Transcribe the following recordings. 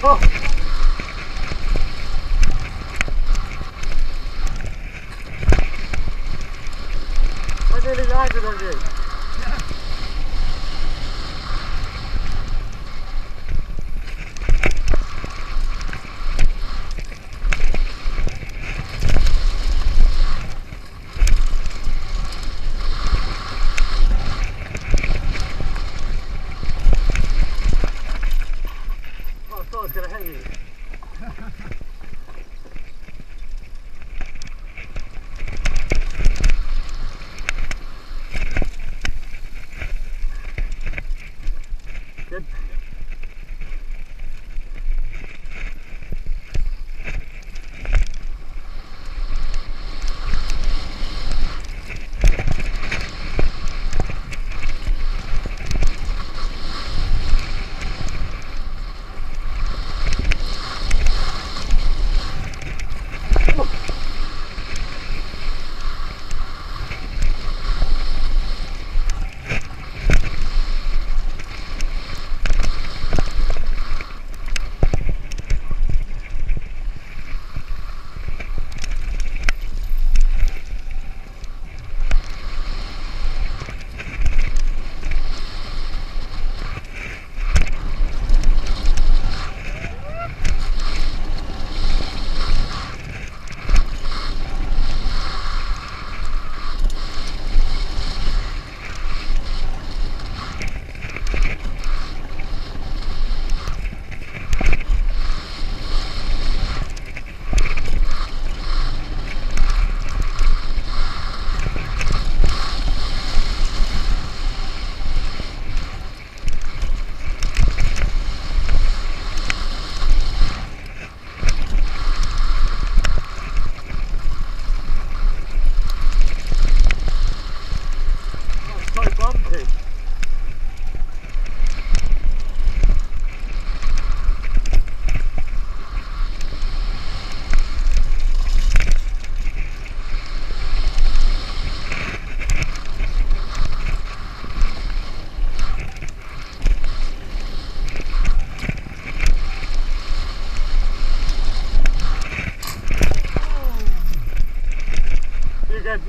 Oh.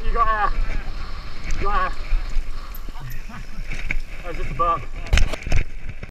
You got air. You got air. That was just a burp.